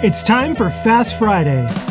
It's time for Fast Friday.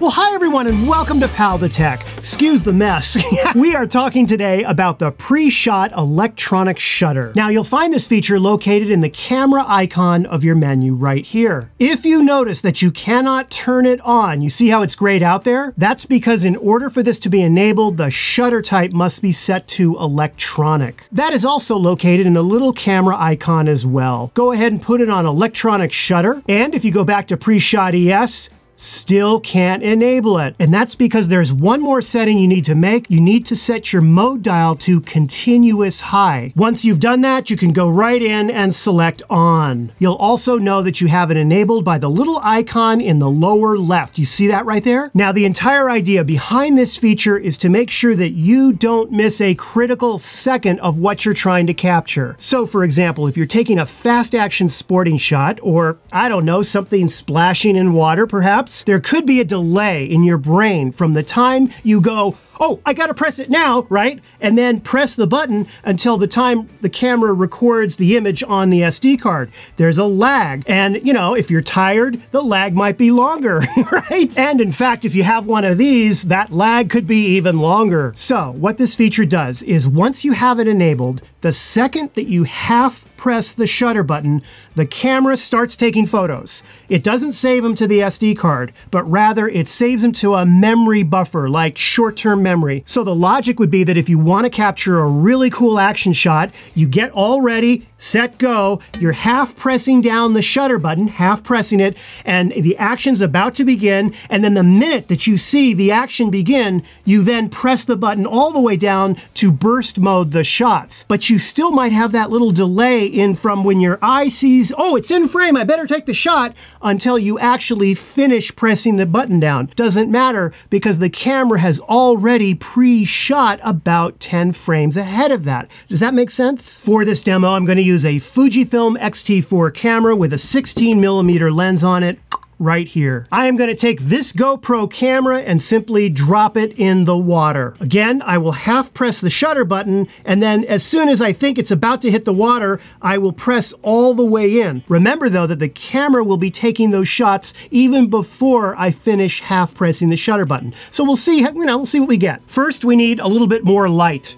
Well, hi everyone, and welcome to Pal2Tech. Excuse the mess. we are talking today about the pre-shot electronic shutter. Now, you'll find this feature located in the camera icon of your menu right here. If you notice that you cannot turn it on, you see how it's grayed out there? That's because in order for this to be enabled, the shutter type must be set to electronic. That is also located in the little camera icon as well. Go ahead and put it on electronic shutter, and if you go back to pre-shot ES, still can't enable it. And that's because there's one more setting you need to make. You need to set your mode dial to continuous high. Once you've done that, you can go right in and select on. You'll also know that you have it enabled by the little icon in the lower left. You see that right there? Now, the entire idea behind this feature is to make sure that you don't miss a critical second of what you're trying to capture. So, for example, if you're taking a fast action sporting shot, or I don't know, something splashing in water perhaps, there could be a delay in your brain from the time you go, oh, I gotta press it now, right? And then press the button until the time the camera records the image on the SD card. There's a lag. And, you know, if you're tired, the lag might be longer, right? And in fact, if you have one of these, that lag could be even longer. So, what this feature does is once you have it enabled, the second that you half press the shutter button, the camera starts taking photos. It doesn't save them to the SD card, but rather it saves them to a memory buffer, like short-term memory. So the logic would be that if you want to capture a really cool action shot, you get all ready, set go, you're half pressing down the shutter button, half pressing it, and the action's about to begin, and then the minute that you see the action begin, you then press the button all the way down to burst mode the shots. But you still might have that little delay in from when your eye sees, oh, it's in frame, I better take the shot, until you actually finish pressing the button down. Doesn't matter because the camera has already pre-shot about 10 frames ahead of that. Does that make sense? For this demo, I'm going to use a Fujifilm X-T4 camera with a 16 millimeter lens on it right here. I am going to take this GoPro camera and simply drop it in the water. Again, I will half press the shutter button and then as soon as I think it's about to hit the water, I will press all the way in. Remember though that the camera will be taking those shots even before I finish half pressing the shutter button. So we'll see, you know, we'll see what we get. First, we need a little bit more light.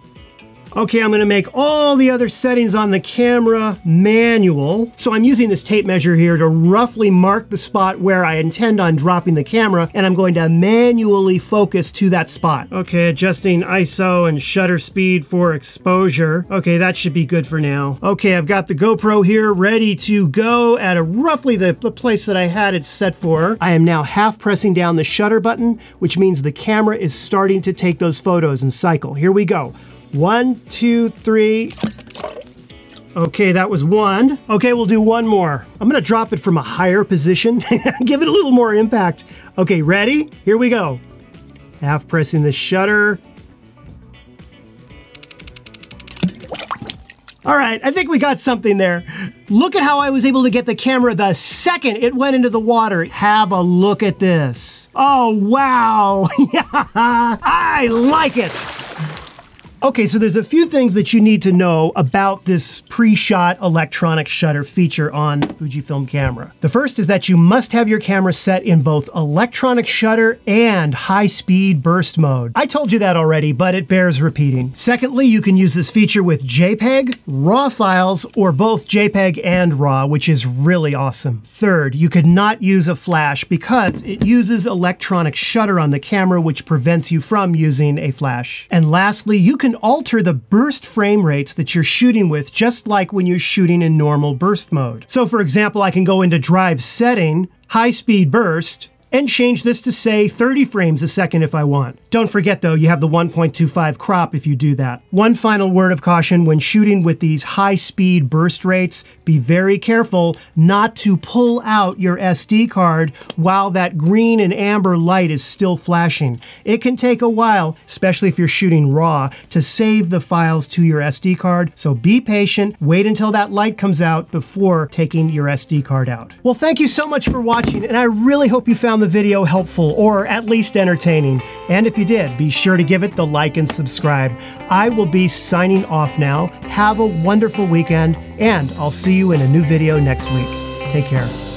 Okay, I'm gonna make all the other settings on the camera manual. So I'm using this tape measure here to roughly mark the spot where I intend on dropping the camera, and I'm going to manually focus to that spot. Okay, adjusting ISO and shutter speed for exposure. Okay, that should be good for now. Okay, I've got the GoPro here ready to go at a roughly the, the place that I had it set for. I am now half pressing down the shutter button, which means the camera is starting to take those photos and cycle. Here we go. One, two, three. Okay, that was one. Okay, we'll do one more. I'm gonna drop it from a higher position, give it a little more impact. Okay, ready? Here we go. Half pressing the shutter. All right, I think we got something there. Look at how I was able to get the camera the second it went into the water. Have a look at this. Oh, wow. I like it. Okay, so there's a few things that you need to know about this pre-shot electronic shutter feature on Fujifilm camera. The first is that you must have your camera set in both electronic shutter and high-speed burst mode. I told you that already, but it bears repeating. Secondly, you can use this feature with JPEG, RAW files, or both JPEG and RAW, which is really awesome. Third, you could not use a flash because it uses electronic shutter on the camera, which prevents you from using a flash. And lastly, you can alter the burst frame rates that you're shooting with just like when you're shooting in normal burst mode. So for example, I can go into drive setting, high speed burst, and change this to say 30 frames a second if I want. Don't forget though, you have the 1.25 crop if you do that. One final word of caution when shooting with these high speed burst rates, be very careful not to pull out your SD card while that green and amber light is still flashing. It can take a while, especially if you're shooting raw, to save the files to your SD card, so be patient, wait until that light comes out before taking your SD card out. Well, thank you so much for watching, and I really hope you found the video helpful or at least entertaining. And if you did, be sure to give it the like and subscribe. I will be signing off now. Have a wonderful weekend, and I'll see you in a new video next week. Take care.